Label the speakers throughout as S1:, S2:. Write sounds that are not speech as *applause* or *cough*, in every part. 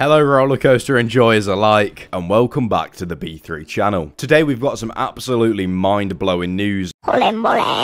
S1: Hello roller coaster enjoyers alike and welcome back to the B3 channel. Today we've got some absolutely mind-blowing news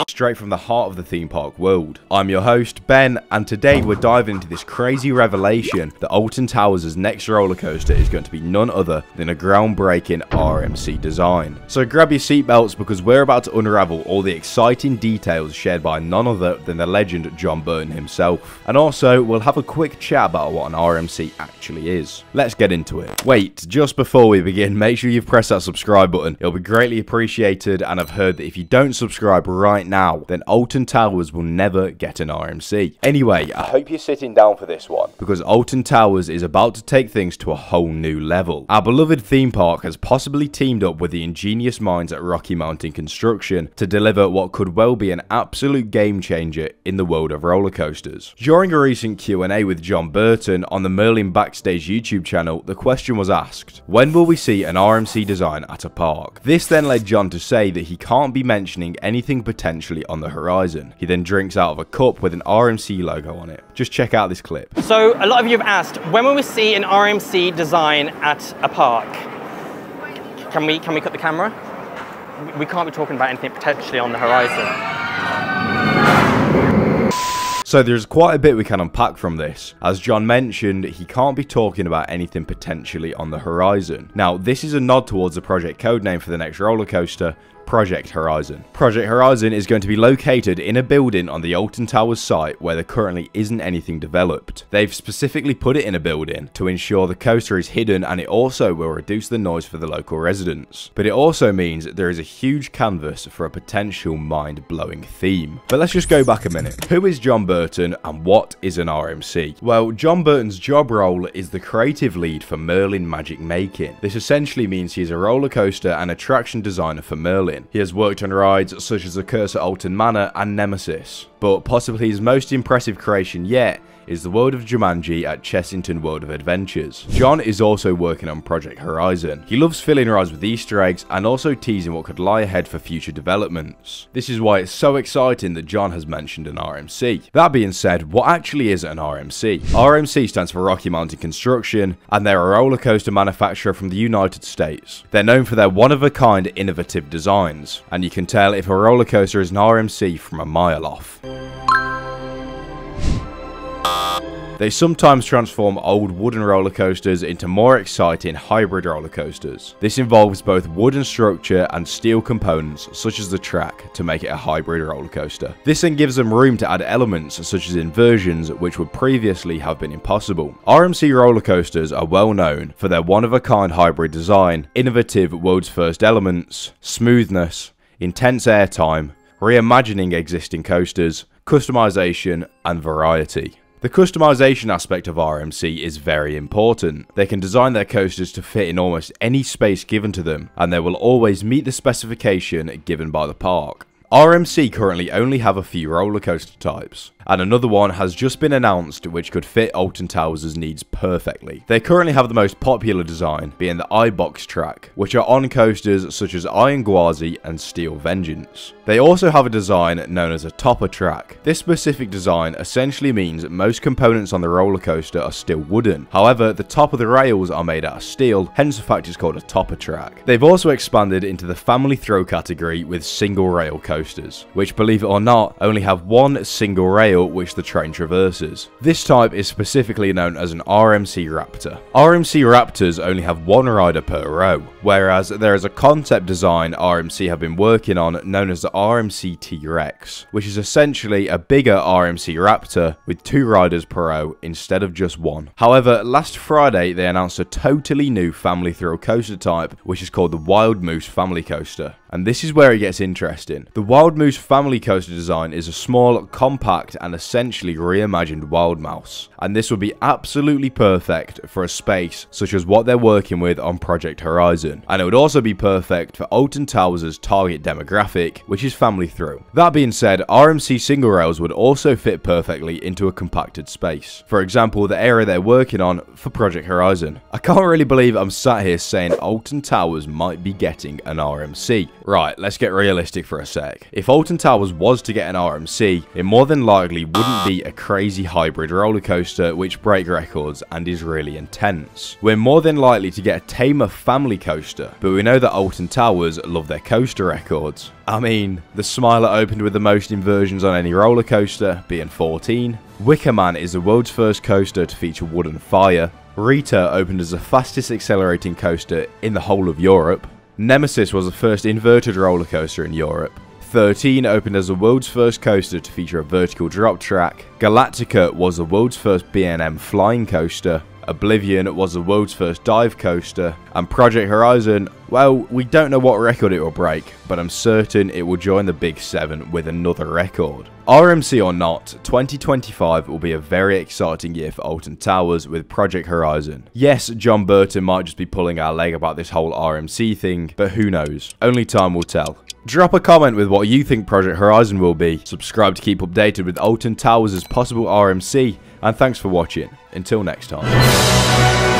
S1: straight from the heart of the theme park world. I'm your host Ben and today we're diving into this crazy revelation that Alton Towers' next roller coaster is going to be none other than a groundbreaking RMC design. So grab your seatbelts because we're about to unravel all the exciting details shared by none other than the legend John Burton himself. And also we'll have a quick chat about what an RMC actually is is. Let's get into it. Wait, just before we begin, *laughs* make sure you've pressed that subscribe button. It'll be greatly appreciated, and I've heard that if you don't subscribe right now, then Alton Towers will never get an RMC. Anyway, I hope you're sitting down for this one, because Alton Towers is about to take things to a whole new level. Our beloved theme park has possibly teamed up with the ingenious minds at Rocky Mountain Construction to deliver what could well be an absolute game changer in the world of roller coasters. During a recent Q&A with John Burton on the Merlin Backstage YouTube channel, the question was asked, when will we see an RMC design at a park? This then led John to say that he can't be mentioning anything potentially on the horizon. He then drinks out of a cup with an RMC logo on it. Just check out this clip.
S2: So a lot of you have asked, when will we see an RMC design at a park? Can we, can we cut the camera? We can't be talking about anything potentially on the horizon.
S1: So there's quite a bit we can unpack from this. As John mentioned, he can't be talking about anything potentially on the horizon. Now, this is a nod towards the project codename for the next roller coaster, Project Horizon. Project Horizon is going to be located in a building on the Alton Towers site where there currently isn't anything developed. They've specifically put it in a building to ensure the coaster is hidden and it also will reduce the noise for the local residents. But it also means there is a huge canvas for a potential mind-blowing theme. But let's just go back a minute. Who is John Burton and what is an RMC? Well, John Burton's job role is the creative lead for Merlin Magic Making. This essentially means he is a roller coaster and attraction designer for Merlin he has worked on rides such as the Curse at Alton Manor and Nemesis, but possibly his most impressive creation yet is the world of Jumanji at Chessington World of Adventures. John is also working on Project Horizon. He loves filling rides with easter eggs and also teasing what could lie ahead for future developments. This is why it's so exciting that John has mentioned an RMC. That being said, what actually is an RMC? RMC stands for Rocky Mountain Construction and they're a roller coaster manufacturer from the United States. They're known for their one-of-a-kind innovative designs and you can tell if a roller coaster is an RMC from a mile off. They sometimes transform old wooden roller coasters into more exciting hybrid roller coasters. This involves both wooden structure and steel components such as the track to make it a hybrid roller coaster. This then gives them room to add elements such as inversions which would previously have been impossible. RMC roller coasters are well known for their one-of-a-kind hybrid design, innovative world's first elements, smoothness, intense airtime, reimagining existing coasters, customization and variety. The customization aspect of RMC is very important. They can design their coasters to fit in almost any space given to them, and they will always meet the specification given by the park. RMC currently only have a few roller coaster types, and another one has just been announced which could fit Alton Towers' needs perfectly. They currently have the most popular design, being the iBox track, which are on coasters such as Iron Gwazi and Steel Vengeance. They also have a design known as a topper track. This specific design essentially means most components on the roller coaster are still wooden. However, the top of the rails are made out of steel, hence the fact it's called a topper track. They've also expanded into the family throw category with single rail coasters, which believe it or not, only have one single rail which the train traverses. This type is specifically known as an RMC Raptor. RMC Raptors only have one rider per row, whereas there is a concept design RMC have been working on known as the RMC T-Rex, which is essentially a bigger RMC Raptor with two riders per row instead of just one. However, last Friday they announced a totally new family thrill coaster type, which is called the Wild Moose Family Coaster. And this is where it gets interesting. The Wild Moose family coaster design is a small, compact and essentially reimagined Wild Mouse. And this would be absolutely perfect for a space such as what they're working with on Project Horizon. And it would also be perfect for Alton Towers' target demographic, which is family through. That being said, RMC single rails would also fit perfectly into a compacted space. For example, the area they're working on for Project Horizon. I can't really believe I'm sat here saying Alton Towers might be getting an RMC. Right, let's get realistic for a sec. If Alton Towers was to get an RMC, it more than likely wouldn't be a crazy hybrid roller coaster which break records and is really intense. We're more than likely to get a tamer family coaster, but we know that Alton Towers love their coaster records. I mean, the Smiler opened with the most inversions on any roller coaster, being 14. Wicker Man is the world's first coaster to feature wood and fire. Rita opened as the fastest accelerating coaster in the whole of Europe. Nemesis was the first inverted roller coaster in Europe. 13 opened as the world's first coaster to feature a vertical drop track. Galactica was the world's first B&M flying coaster. Oblivion was the world's first dive coaster, and Project Horizon, well, we don't know what record it will break, but I'm certain it will join the Big 7 with another record. RMC or not, 2025 will be a very exciting year for Alton Towers with Project Horizon. Yes, John Burton might just be pulling our leg about this whole RMC thing, but who knows? Only time will tell. Drop a comment with what you think Project Horizon will be, subscribe to keep updated with Alton Towers' possible RMC, and thanks for watching. Until next time.